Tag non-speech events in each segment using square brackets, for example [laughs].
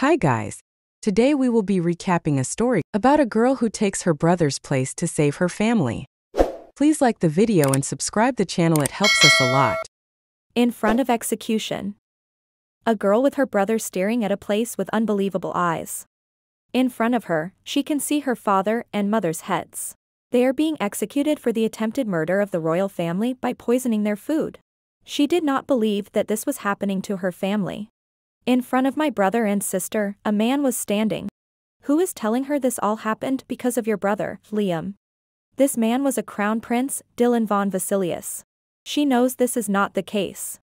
Hi guys. Today we will be recapping a story about a girl who takes her brother's place to save her family. Please like the video and subscribe the channel it helps us a lot. In front of execution. A girl with her brother staring at a place with unbelievable eyes. In front of her, she can see her father and mother's heads. They are being executed for the attempted murder of the royal family by poisoning their food. She did not believe that this was happening to her family. In front of my brother and sister, a man was standing. Who is telling her this all happened because of your brother, Liam? This man was a crown prince, Dylan von Vasilius. She knows this is not the case.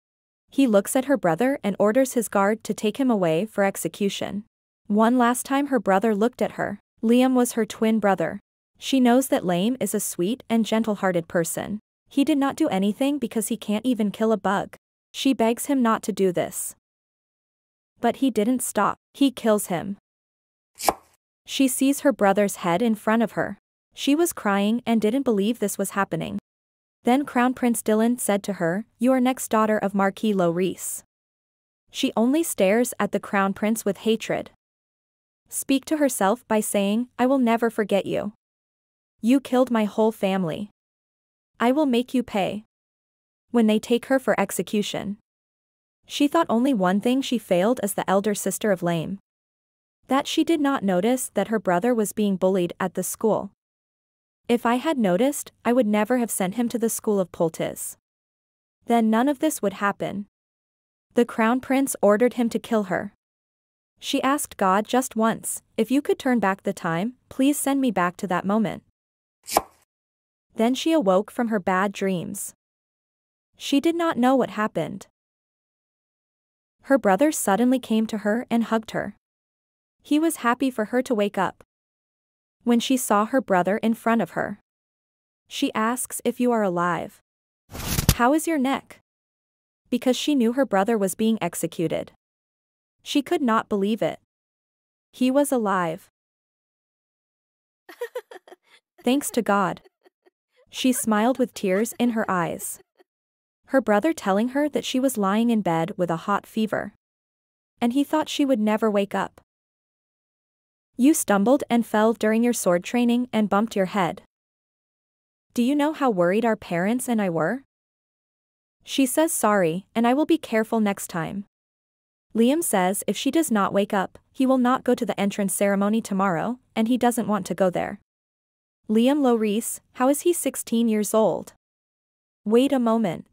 He looks at her brother and orders his guard to take him away for execution. One last time her brother looked at her. Liam was her twin brother. She knows that Lame is a sweet and gentle-hearted person. He did not do anything because he can't even kill a bug. She begs him not to do this. But he didn't stop, he kills him. She sees her brother's head in front of her. She was crying and didn't believe this was happening. Then Crown Prince Dylan said to her, You are next daughter of Marquis Loris. She only stares at the Crown Prince with hatred. Speak to herself by saying, I will never forget you. You killed my whole family. I will make you pay. When they take her for execution. She thought only one thing she failed as the elder sister of Lame. That she did not notice that her brother was being bullied at the school. If I had noticed, I would never have sent him to the school of Poltiz. Then none of this would happen. The crown prince ordered him to kill her. She asked God just once, if you could turn back the time, please send me back to that moment. Then she awoke from her bad dreams. She did not know what happened. Her brother suddenly came to her and hugged her. He was happy for her to wake up. When she saw her brother in front of her, she asks if you are alive. How is your neck? Because she knew her brother was being executed. She could not believe it. He was alive. [laughs] Thanks to God. She smiled with tears in her eyes. Her brother telling her that she was lying in bed with a hot fever. And he thought she would never wake up. You stumbled and fell during your sword training and bumped your head. Do you know how worried our parents and I were? She says sorry, and I will be careful next time. Liam says if she does not wake up, he will not go to the entrance ceremony tomorrow, and he doesn't want to go there. Liam Loris, how is he 16 years old? Wait a moment.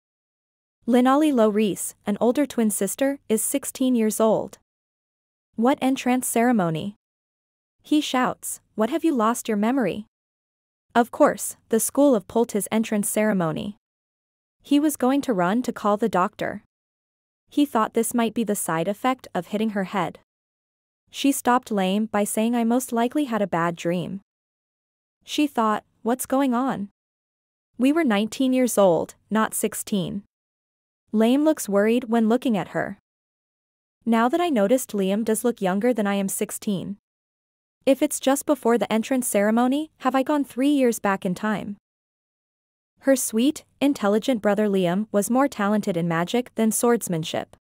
Linali Loris, an older twin sister, is 16 years old. What entrance ceremony? He shouts, What have you lost your memory? Of course, the school of Polta's entrance ceremony. He was going to run to call the doctor. He thought this might be the side effect of hitting her head. She stopped lame by saying I most likely had a bad dream. She thought, what's going on? We were 19 years old, not 16. Lame looks worried when looking at her. Now that I noticed Liam does look younger than I am 16. If it's just before the entrance ceremony, have I gone three years back in time? Her sweet, intelligent brother Liam was more talented in magic than swordsmanship.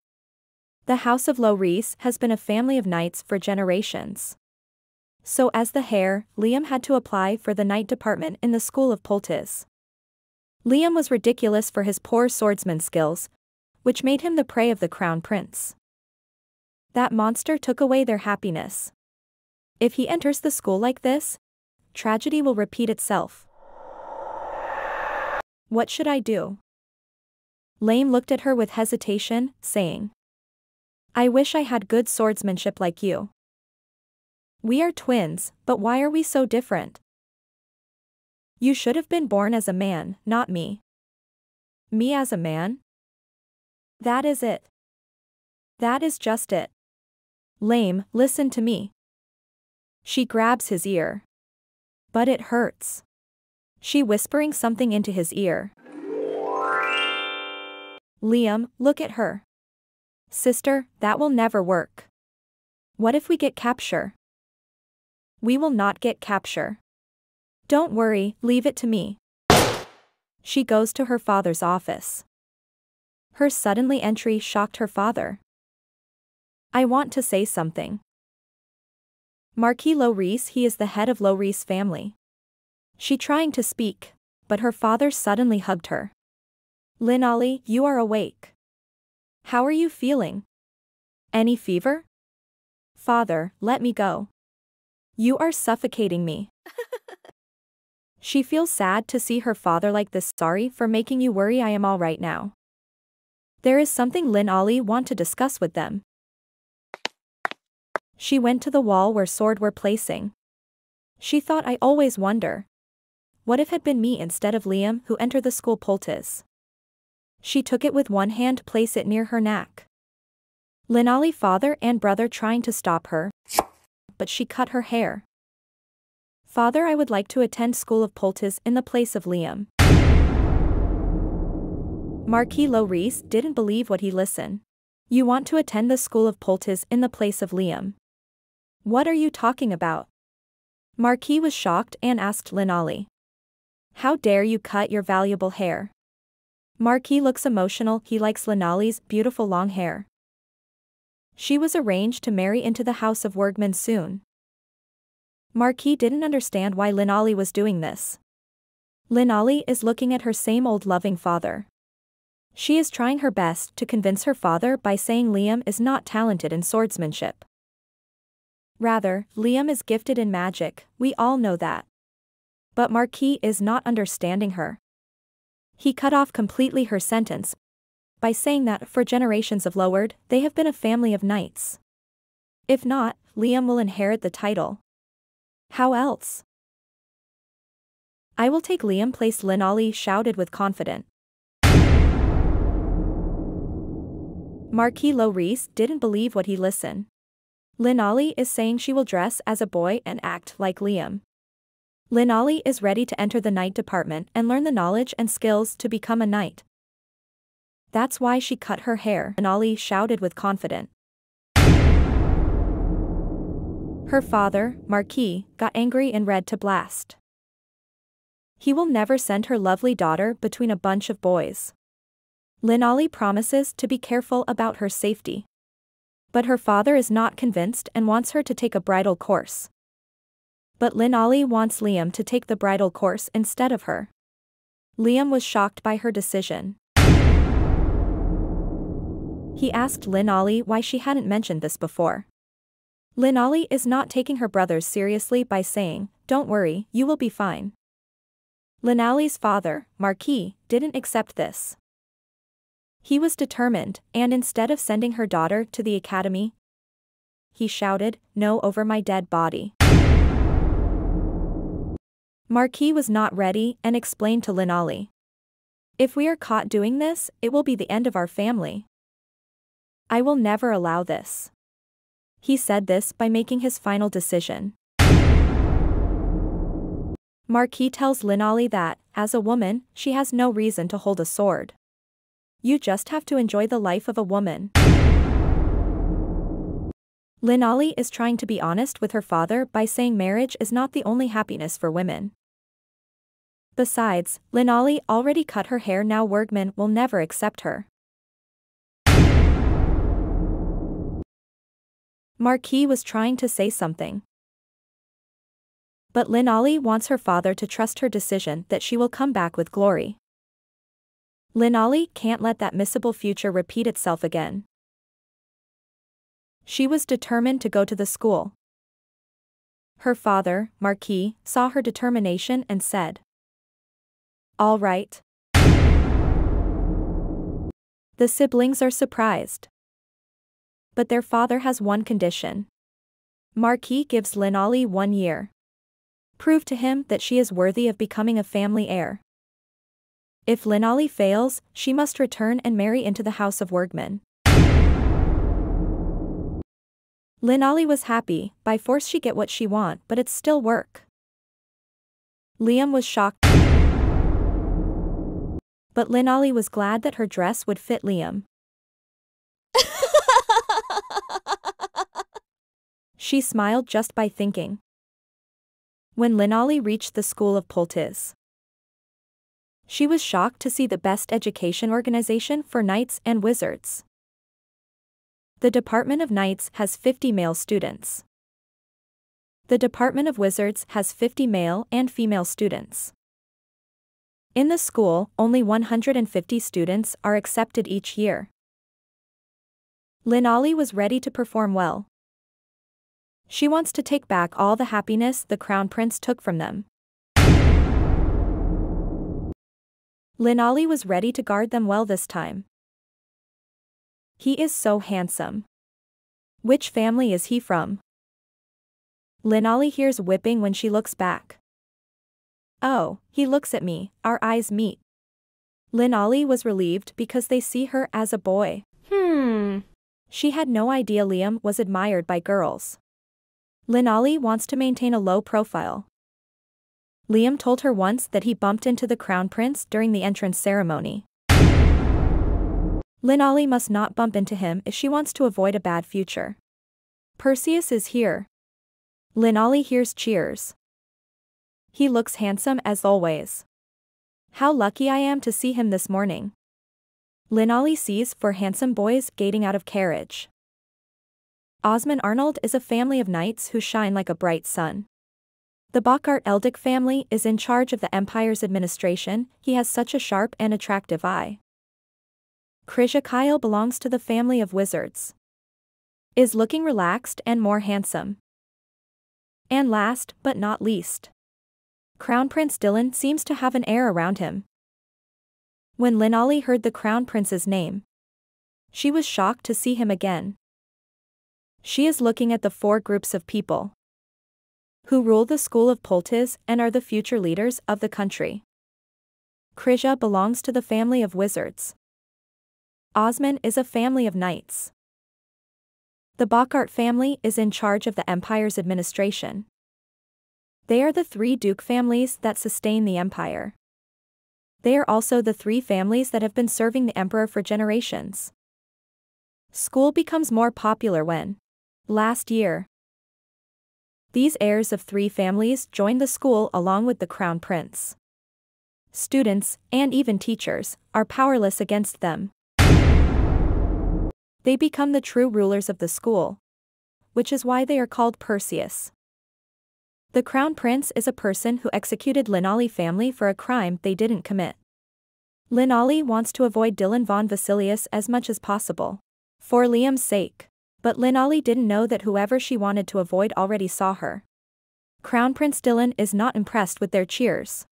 The House of Loris has been a family of knights for generations. So as the heir, Liam had to apply for the knight department in the school of Poltiz. Liam was ridiculous for his poor swordsman skills, which made him the prey of the crown prince. That monster took away their happiness. If he enters the school like this, tragedy will repeat itself. What should I do? Lame looked at her with hesitation, saying, I wish I had good swordsmanship like you. We are twins, but why are we so different? You should have been born as a man, not me. Me as a man? That is it. That is just it. Lame, listen to me. She grabs his ear. But it hurts. She whispering something into his ear. Liam, look at her. Sister, that will never work. What if we get capture? We will not get capture. Don't worry, leave it to me. She goes to her father's office. Her suddenly entry shocked her father. I want to say something. Marquis Reese he is the head of Reese family. She trying to speak, but her father suddenly hugged her. Ollie, you are awake. How are you feeling? Any fever? Father, let me go. You are suffocating me. [laughs] she feels sad to see her father like this. Sorry for making you worry I am all right now. There is something Lin Ali want to discuss with them. She went to the wall where sword were placing. She thought I always wonder. What if had been me instead of Liam who entered the school poultice? She took it with one hand place it near her neck. Linali father and brother trying to stop her. But she cut her hair. Father I would like to attend school of poultice in the place of Liam. Marquis Reese didn't believe what he listened. You want to attend the school of poultice in the place of Liam. What are you talking about? Marquis was shocked and asked Linali. How dare you cut your valuable hair? Marquis looks emotional, he likes Linali's beautiful long hair. She was arranged to marry into the house of Wergman soon. Marquis didn't understand why Linali was doing this. Linali is looking at her same old loving father. She is trying her best to convince her father by saying Liam is not talented in swordsmanship. Rather, Liam is gifted in magic, we all know that. But Marquis is not understanding her. He cut off completely her sentence by saying that for generations of Loward, they have been a family of knights. If not, Liam will inherit the title. How else? I will take Liam place Lynn shouted with confident. Marquis Reese didn't believe what he listened. Linali is saying she will dress as a boy and act like Liam. Linali is ready to enter the knight department and learn the knowledge and skills to become a knight. That's why she cut her hair, Linali shouted with confidence. Her father, Marquis, got angry and read to blast. He will never send her lovely daughter between a bunch of boys. Linali promises to be careful about her safety. But her father is not convinced and wants her to take a bridal course. But Ollie wants Liam to take the bridal course instead of her. Liam was shocked by her decision. He asked Ollie why she hadn't mentioned this before. Ollie is not taking her brothers seriously by saying, Don't worry, you will be fine. Ollie's father, Marquis, didn't accept this. He was determined, and instead of sending her daughter to the academy, he shouted, No over my dead body. Marquis was not ready and explained to Linali. If we are caught doing this, it will be the end of our family. I will never allow this. He said this by making his final decision. Marquis tells Linali that, as a woman, she has no reason to hold a sword. You just have to enjoy the life of a woman. Linali is trying to be honest with her father by saying marriage is not the only happiness for women. Besides, Linali already cut her hair now Wergman will never accept her. Marquis was trying to say something. But Linali wants her father to trust her decision that she will come back with glory. Linali can't let that missable future repeat itself again. She was determined to go to the school. Her father, Marquis, saw her determination and said, All right. The siblings are surprised. But their father has one condition. Marquis gives Linali one year. Prove to him that she is worthy of becoming a family heir. If Linali fails, she must return and marry into the house of Wergman. Linali was happy, by force she get what she want but it's still work. Liam was shocked. But Linali was glad that her dress would fit Liam. [laughs] she smiled just by thinking. When Linali reached the school of Poltiz, she was shocked to see the best education organization for knights and wizards. The Department of Knights has 50 male students. The Department of Wizards has 50 male and female students. In the school, only 150 students are accepted each year. Linali was ready to perform well. She wants to take back all the happiness the Crown Prince took from them. Linali was ready to guard them well this time. He is so handsome. Which family is he from? Linali hears whipping when she looks back. Oh, he looks at me, our eyes meet. Linali was relieved because they see her as a boy. Hmm. She had no idea Liam was admired by girls. Linali wants to maintain a low profile. Liam told her once that he bumped into the crown prince during the entrance ceremony. Linali must not bump into him if she wants to avoid a bad future. Perseus is here. Linali hears cheers. He looks handsome as always. How lucky I am to see him this morning. Linali sees four handsome boys gating out of carriage. Osman Arnold is a family of knights who shine like a bright sun. The Bockhart Eldic family is in charge of the empire's administration, he has such a sharp and attractive eye. Krisha Kyle belongs to the family of wizards. Is looking relaxed and more handsome. And last, but not least. Crown Prince Dylan seems to have an air around him. When Linali heard the Crown Prince's name, she was shocked to see him again. She is looking at the four groups of people who rule the school of Poltiz and are the future leaders of the country. Krisha belongs to the family of wizards. Osman is a family of knights. The Bockhart family is in charge of the empire's administration. They are the three duke families that sustain the empire. They are also the three families that have been serving the emperor for generations. School becomes more popular when, last year, these heirs of three families joined the school along with the crown prince. Students, and even teachers, are powerless against them. They become the true rulers of the school. Which is why they are called Perseus. The crown prince is a person who executed Linali family for a crime they didn't commit. Linali wants to avoid Dylan von Vasilius as much as possible. For Liam's sake. But Linali didn't know that whoever she wanted to avoid already saw her. Crown Prince Dylan is not impressed with their cheers.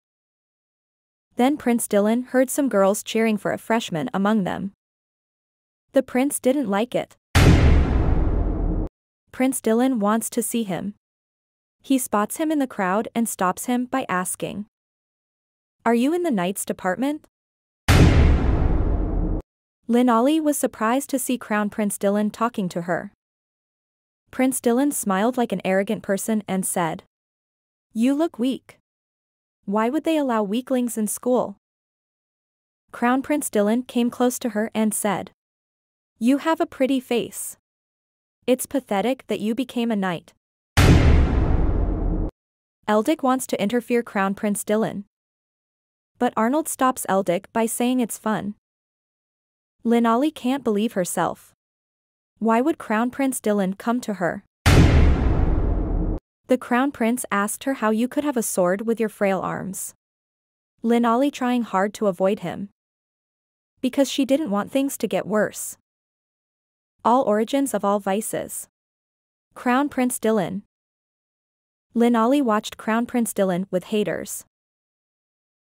Then Prince Dylan heard some girls cheering for a freshman among them. The prince didn't like it. Prince Dylan wants to see him. He spots him in the crowd and stops him by asking. Are you in the Knights department? Linali was surprised to see Crown Prince Dylan talking to her. Prince Dylan smiled like an arrogant person and said. You look weak. Why would they allow weaklings in school? Crown Prince Dylan came close to her and said. You have a pretty face. It's pathetic that you became a knight. Eldic wants to interfere Crown Prince Dylan. But Arnold stops Eldic by saying it's fun. Linali can't believe herself. Why would Crown Prince Dylan come to her? The Crown Prince asked her how you could have a sword with your frail arms. Linali trying hard to avoid him. Because she didn't want things to get worse. All origins of all vices. Crown Prince Dylan. Linali watched Crown Prince Dylan with haters.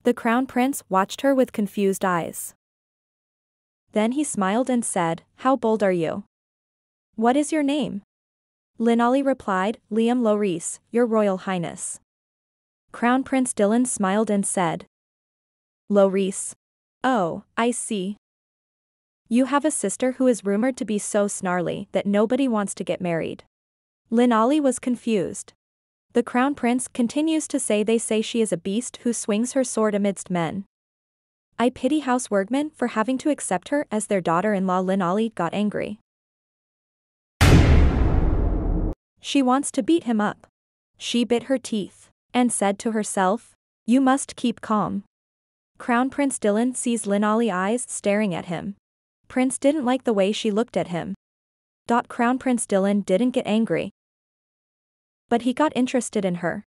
The Crown Prince watched her with confused eyes. Then he smiled and said, How bold are you? What is your name? Linali replied, Liam Loris, Your Royal Highness. Crown Prince Dylan smiled and said, Loris. Oh, I see. You have a sister who is rumored to be so snarly that nobody wants to get married. Linali was confused. The crown prince continues to say they say she is a beast who swings her sword amidst men. I pity House Wergman for having to accept her as their daughter-in-law Lin Ali got angry. She wants to beat him up. She bit her teeth, and said to herself, You must keep calm. Crown Prince Dylan sees Linali eyes staring at him. Prince didn't like the way she looked at him. Dot Crown Prince Dylan didn't get angry. But he got interested in her.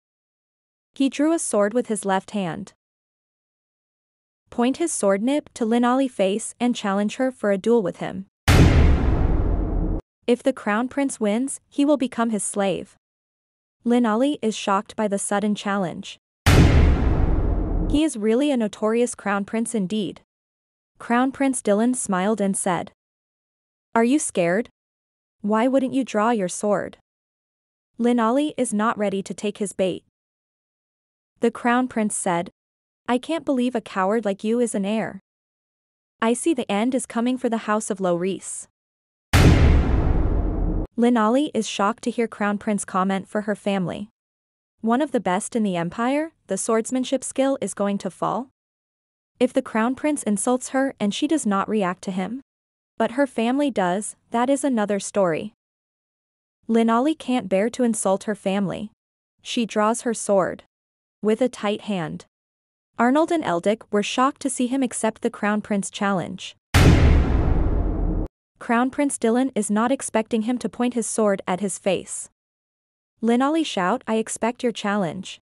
He drew a sword with his left hand. Point his sword nib to Lin Ali face and challenge her for a duel with him. If the crown prince wins, he will become his slave. Lin Ali is shocked by the sudden challenge. He is really a notorious crown prince indeed. Crown Prince Dylan smiled and said. Are you scared? Why wouldn't you draw your sword? Lin Ali is not ready to take his bait. The Crown Prince said. I can't believe a coward like you is an heir. I see the end is coming for the House of Loris. Lin Ali is shocked to hear Crown Prince comment for her family. One of the best in the empire, the swordsmanship skill is going to fall? If the Crown Prince insults her and she does not react to him? But her family does, that is another story. Lin Ali can't bear to insult her family. She draws her sword. With a tight hand. Arnold and Eldick were shocked to see him accept the Crown Prince challenge. Crown Prince Dylan is not expecting him to point his sword at his face. Lin Ali shout I expect your challenge.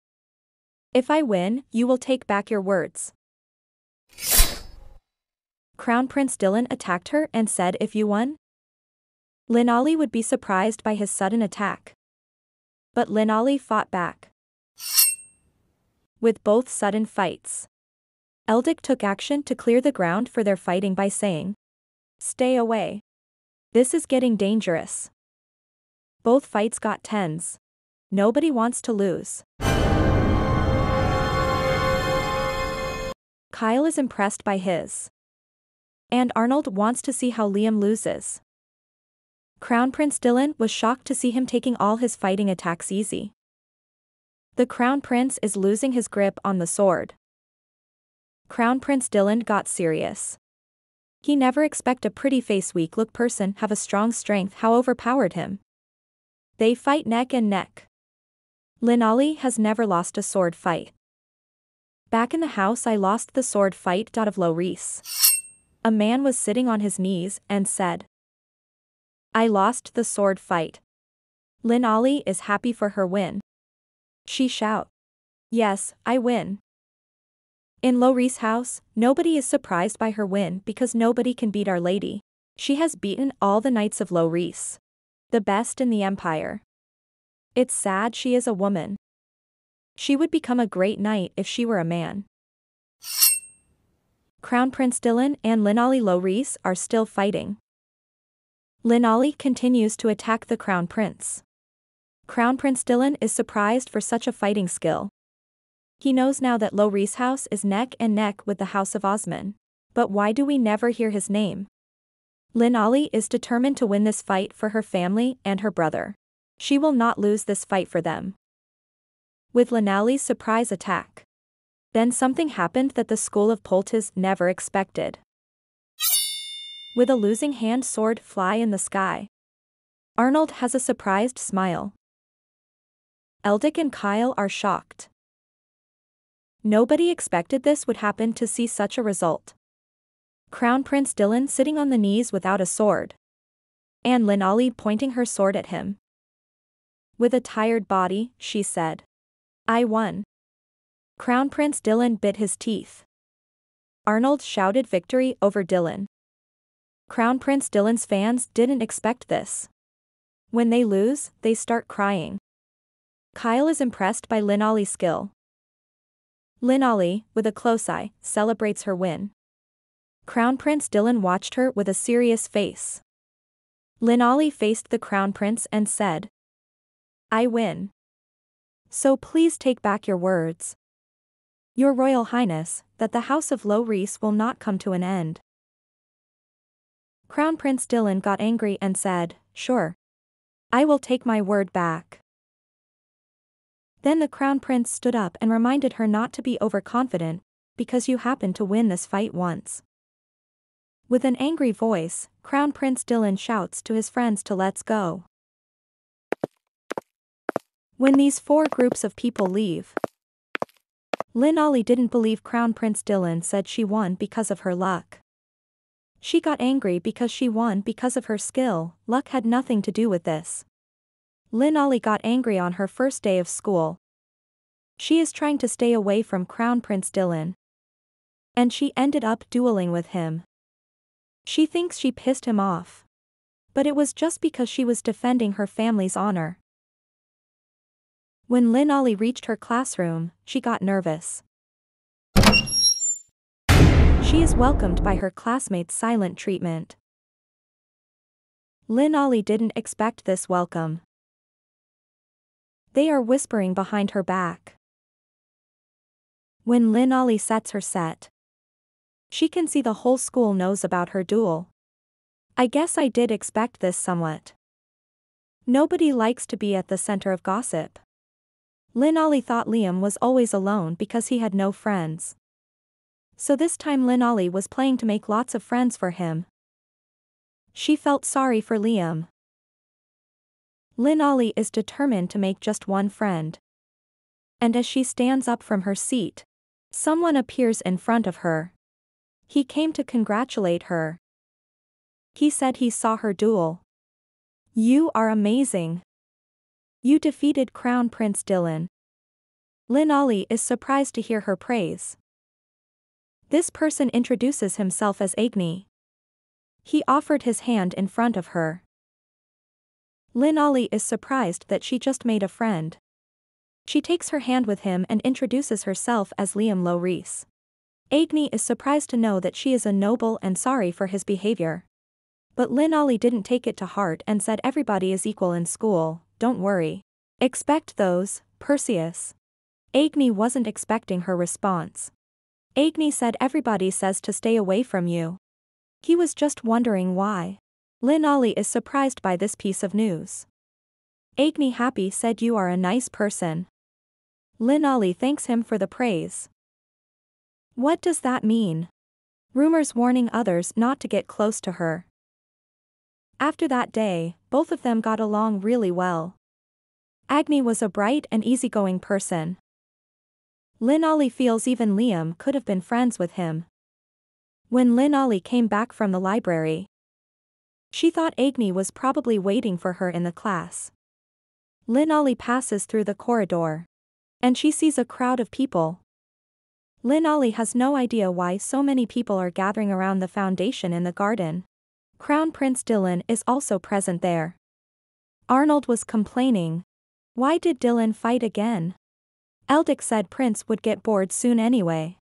If I win, you will take back your words. Crown Prince Dylan attacked her and said if you won? Lin Ali would be surprised by his sudden attack. But Lin Ali fought back. With both sudden fights. Eldick took action to clear the ground for their fighting by saying, Stay away. This is getting dangerous. Both fights got tense. Nobody wants to lose. Kyle is impressed by his. And Arnold wants to see how Liam loses. Crown Prince Dylan was shocked to see him taking all his fighting attacks easy. The Crown Prince is losing his grip on the sword. Crown Prince Dylan got serious. He never expect a pretty face weak look person have a strong strength how overpowered him. They fight neck and neck. Lin Ali has never lost a sword fight. Back in the house I lost the sword fight. Of Loris. A man was sitting on his knees and said. I lost the sword fight. Lin Ali is happy for her win. She shout. Yes, I win. In Loris' house, nobody is surprised by her win because nobody can beat Our Lady. She has beaten all the knights of Loris. The best in the empire. It's sad she is a woman. She would become a great knight if she were a man. Crown Prince Dylan and Lin Ali Loris are still fighting. Lin Ali continues to attack the Crown Prince. Crown Prince Dylan is surprised for such a fighting skill. He knows now that Loris' house is neck and neck with the House of Osman. But why do we never hear his name? Lin Ali is determined to win this fight for her family and her brother. She will not lose this fight for them. With Lin Ali's surprise attack. Then something happened that the school of Poltas never expected. With a losing hand sword fly in the sky. Arnold has a surprised smile. Eldick and Kyle are shocked. Nobody expected this would happen to see such a result. Crown Prince Dylan sitting on the knees without a sword. And Lin Ali pointing her sword at him. With a tired body, she said. I won. Crown Prince Dylan bit his teeth. Arnold shouted victory over Dylan. Crown Prince Dylan's fans didn't expect this. When they lose, they start crying. Kyle is impressed by Lin Ali's skill. Lin Ali, with a close eye, celebrates her win. Crown Prince Dylan watched her with a serious face. Lin Ali faced the Crown Prince and said, I win. So please take back your words. Your Royal Highness, that the House of Loris will not come to an end. Crown Prince Dylan got angry and said, Sure. I will take my word back. Then the crown prince stood up and reminded her not to be overconfident, because you happened to win this fight once. With an angry voice, Crown Prince Dylan shouts to his friends to let's go. When these four groups of people leave, Lin Ali didn't believe Crown Prince Dylan said she won because of her luck. She got angry because she won because of her skill, luck had nothing to do with this. Lynn Ollie got angry on her first day of school. She is trying to stay away from Crown Prince Dylan. And she ended up dueling with him. She thinks she pissed him off. But it was just because she was defending her family's honor. When Lin Ollie reached her classroom, she got nervous. She is welcomed by her classmates' silent treatment. Lin Ollie didn't expect this welcome. They are whispering behind her back. When Lynn Ollie sets her set, she can see the whole school knows about her duel. I guess I did expect this somewhat. Nobody likes to be at the center of gossip. Lynn Ollie thought Liam was always alone because he had no friends. So this time Lynn Ollie was playing to make lots of friends for him. She felt sorry for Liam. Lynn Ollie is determined to make just one friend. And as she stands up from her seat, someone appears in front of her. He came to congratulate her. He said he saw her duel. You are amazing. You defeated Crown Prince Dylan. Lynn Ollie is surprised to hear her praise. This person introduces himself as Agni. He offered his hand in front of her. Lynn Ollie is surprised that she just made a friend. She takes her hand with him and introduces herself as Liam Low Reese. Agni is surprised to know that she is a noble and sorry for his behavior. But Lynn Ollie didn't take it to heart and said everybody is equal in school, don't worry. Expect those, Perseus. Agni wasn't expecting her response. Agni said everybody says to stay away from you. He was just wondering why. Lynn Ollie is surprised by this piece of news. Agni Happy said you are a nice person. Lin Ollie thanks him for the praise. What does that mean? Rumors warning others not to get close to her. After that day, both of them got along really well. Agni was a bright and easygoing person. Lin Ollie feels even Liam could have been friends with him. When Lin Ollie came back from the library, she thought Agni was probably waiting for her in the class. Lin Ollie passes through the corridor. And she sees a crowd of people. Lin Ollie has no idea why so many people are gathering around the foundation in the garden. Crown Prince Dylan is also present there. Arnold was complaining. Why did Dylan fight again? Eldic said Prince would get bored soon anyway.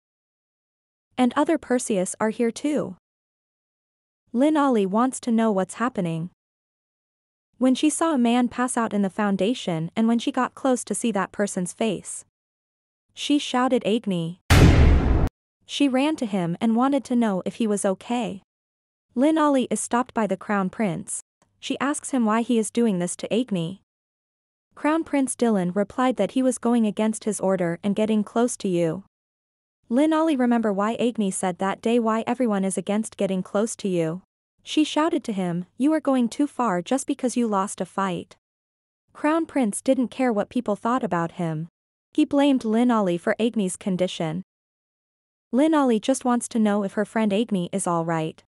And other Perseus are here too. Lynn Ollie wants to know what's happening. When she saw a man pass out in the foundation and when she got close to see that person's face. She shouted Agni. She ran to him and wanted to know if he was okay. Lin Ollie is stopped by the Crown Prince. She asks him why he is doing this to Agni. Crown Prince Dylan replied that he was going against his order and getting close to you. Lynn Ollie remember why Agni said that day why everyone is against getting close to you. She shouted to him, you are going too far just because you lost a fight. Crown Prince didn't care what people thought about him. He blamed Lin Ollie for Agni's condition. Lin Ollie just wants to know if her friend Agni is alright.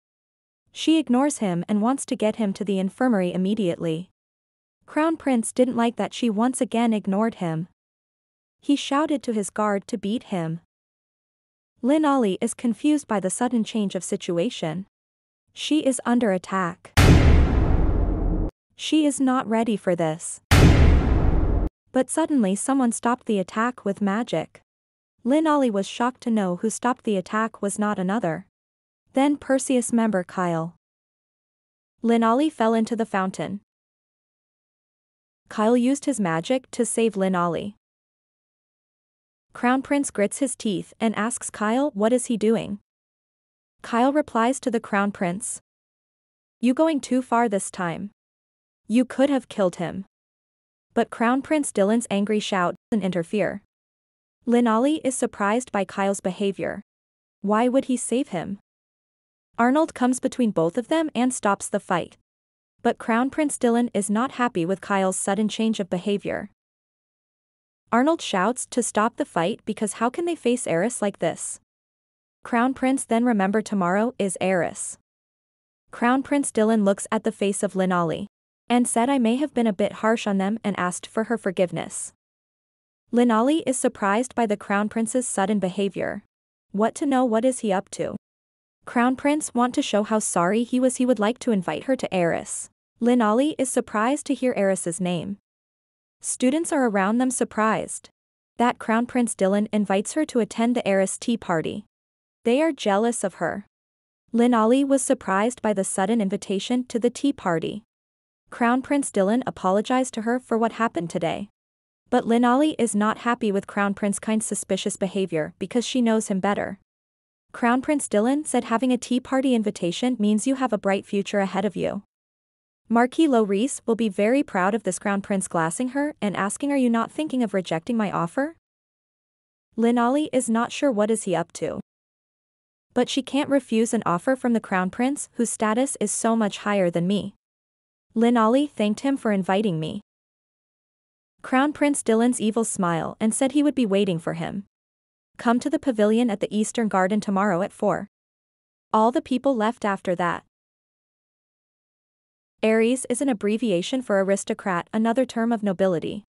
She ignores him and wants to get him to the infirmary immediately. Crown Prince didn't like that she once again ignored him. He shouted to his guard to beat him. Lynn Ali is confused by the sudden change of situation. She is under attack. She is not ready for this. But suddenly someone stopped the attack with magic. Lin Ali was shocked to know who stopped the attack was not another. Then Perseus member Kyle. Lin Ali fell into the fountain. Kyle used his magic to save Lin Ollie. Crown Prince grits his teeth and asks Kyle what is he doing. Kyle replies to the Crown Prince. You going too far this time. You could have killed him. But Crown Prince Dylan's angry shout doesn't interfere. Ollie is surprised by Kyle's behavior. Why would he save him? Arnold comes between both of them and stops the fight. But Crown Prince Dylan is not happy with Kyle's sudden change of behavior. Arnold shouts to stop the fight because how can they face Eris like this? Crown Prince then remember tomorrow is Eris. Crown Prince Dylan looks at the face of Ollie. and said I may have been a bit harsh on them and asked for her forgiveness. Linali is surprised by the Crown Prince's sudden behavior. What to know what is he up to? Crown Prince want to show how sorry he was he would like to invite her to Eris. Linali is surprised to hear Eris's name. Students are around them surprised. That Crown Prince Dylan invites her to attend the Eris tea party. They are jealous of her. Linali was surprised by the sudden invitation to the tea party. Crown Prince Dylan apologized to her for what happened today. But Linali is not happy with Crown Prince Kind's suspicious behavior because she knows him better. Crown Prince Dylan said having a tea party invitation means you have a bright future ahead of you. Marquis Loris will be very proud of this crown prince glassing her and asking are you not thinking of rejecting my offer? Linali is not sure what is he up to. But she can't refuse an offer from the crown prince whose status is so much higher than me. Linali thanked him for inviting me. Crown Prince Dylan's evil smile and said he would be waiting for him. Come to the pavilion at the Eastern Garden tomorrow at 4. All the people left after that. Aries is an abbreviation for aristocrat, another term of nobility.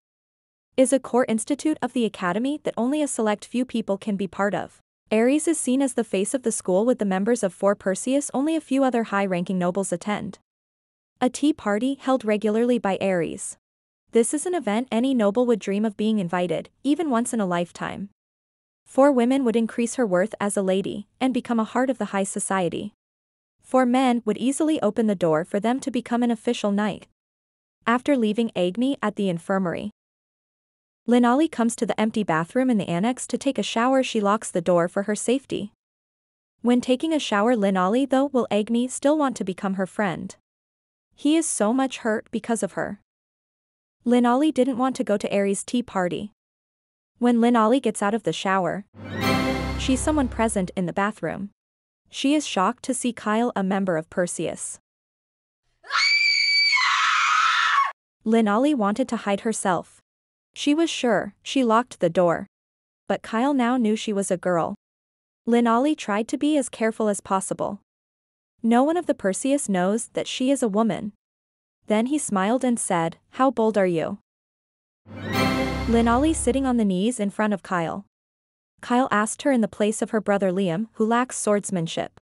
Is a core institute of the academy that only a select few people can be part of. Aries is seen as the face of the school with the members of four Perseus only a few other high-ranking nobles attend. A tea party held regularly by Aries. This is an event any noble would dream of being invited, even once in a lifetime. Four women would increase her worth as a lady, and become a heart of the high society. Four men would easily open the door for them to become an official knight. After leaving Agni at the infirmary, Linali comes to the empty bathroom in the annex to take a shower she locks the door for her safety. When taking a shower Linali though will Agni still want to become her friend. He is so much hurt because of her. Linali didn't want to go to Aries' tea party. When Linali gets out of the shower, she's someone present in the bathroom. She is shocked to see Kyle a member of Perseus. Linali wanted to hide herself. She was sure, she locked the door. But Kyle now knew she was a girl. Linali tried to be as careful as possible. No one of the Perseus knows that she is a woman. Then he smiled and said, How bold are you? Linali sitting on the knees in front of Kyle. Kyle asked her in the place of her brother Liam, who lacks swordsmanship.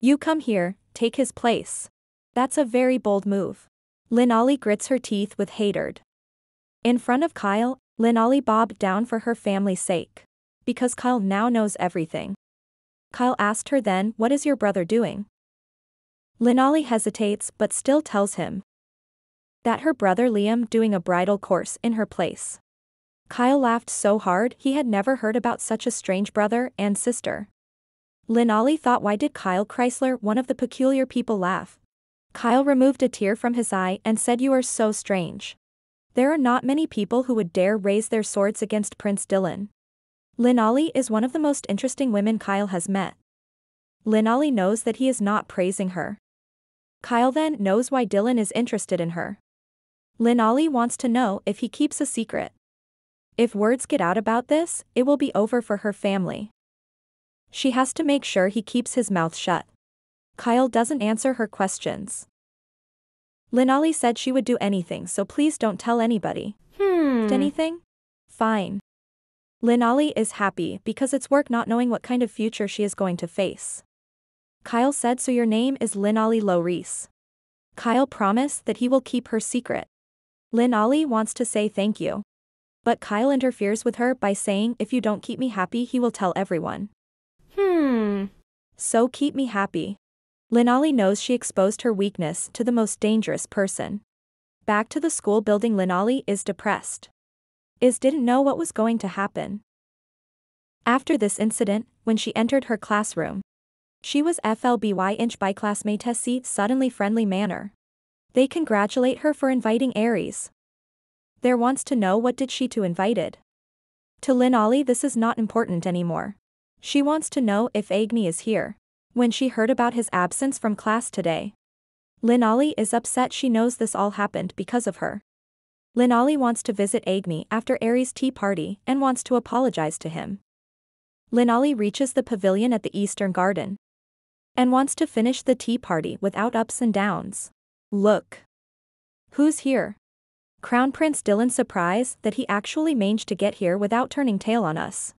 You come here, take his place. That's a very bold move. Linali grits her teeth with hatred. In front of Kyle, Linali bobbed down for her family's sake. Because Kyle now knows everything. Kyle asked her then, What is your brother doing? Linali hesitates but still tells him that her brother Liam doing a bridal course in her place. Kyle laughed so hard he had never heard about such a strange brother and sister. Linali thought why did Kyle Chrysler one of the peculiar people laugh? Kyle removed a tear from his eye and said you are so strange. There are not many people who would dare raise their swords against Prince Dylan. Linali is one of the most interesting women Kyle has met. Linali knows that he is not praising her. Kyle then knows why Dylan is interested in her. Linali wants to know if he keeps a secret. If words get out about this, it will be over for her family. She has to make sure he keeps his mouth shut. Kyle doesn't answer her questions. Linali said she would do anything so please don't tell anybody. Hmm. Anything? Fine. Linali is happy because it's work not knowing what kind of future she is going to face. Kyle said so your name is Linali Loris. Kyle promised that he will keep her secret. Linali wants to say thank you. But Kyle interferes with her by saying if you don't keep me happy he will tell everyone. Hmm. So keep me happy. Linali knows she exposed her weakness to the most dangerous person. Back to the school building Linali is depressed. Is didn't know what was going to happen. After this incident, when she entered her classroom, she was FLBY inch by classmate Tessie suddenly friendly manner. They congratulate her for inviting Aries. There wants to know what did she to invited. To Lin Ali this is not important anymore. She wants to know if Agni is here. When she heard about his absence from class today. Lin Ali is upset she knows this all happened because of her. Lin Ali wants to visit Agni after Aries' tea party and wants to apologize to him. Lin Ali reaches the pavilion at the Eastern Garden. And wants to finish the tea party without ups and downs. Look. Who's here? Crown Prince Dylan surprised that he actually managed to get here without turning tail on us.